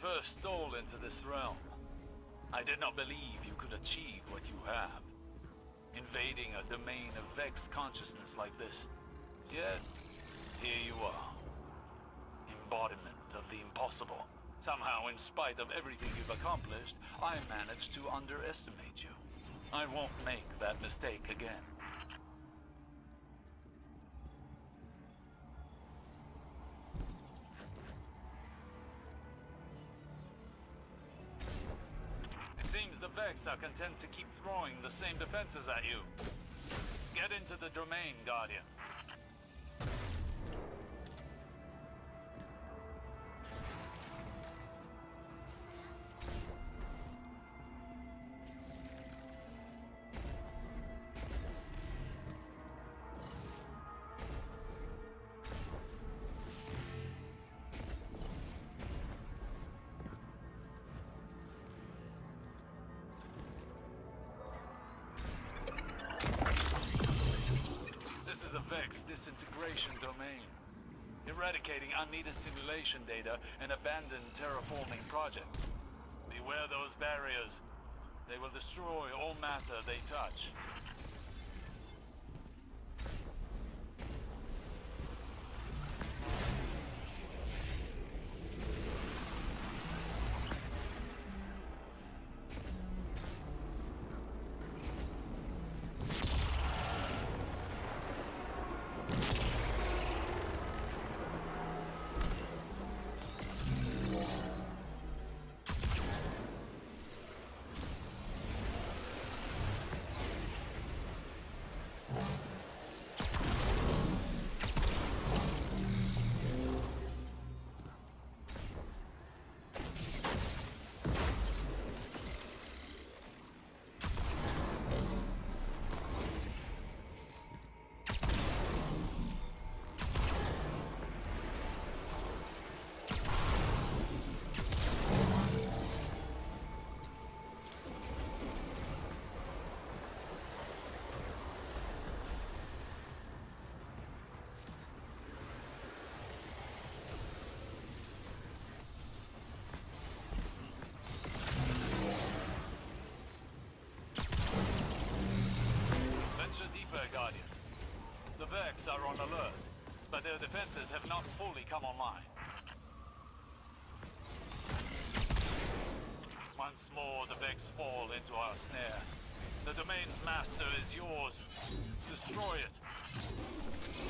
first stole into this realm, I did not believe you could achieve what you have. Invading a domain of Vex consciousness like this. Yet, here you are. Embodiment of the impossible. Somehow, in spite of everything you've accomplished, I managed to underestimate you. I won't make that mistake again. Vex are content to keep throwing the same defenses at you. Get into the domain, Guardian. Vex disintegration domain. Eradicating unneeded simulation data and abandoned terraforming projects. Beware those barriers. They will destroy all matter they touch. Vex are on alert, but their defenses have not fully come online. Once more, the Vex fall into our snare. The domain's master is yours. Destroy it.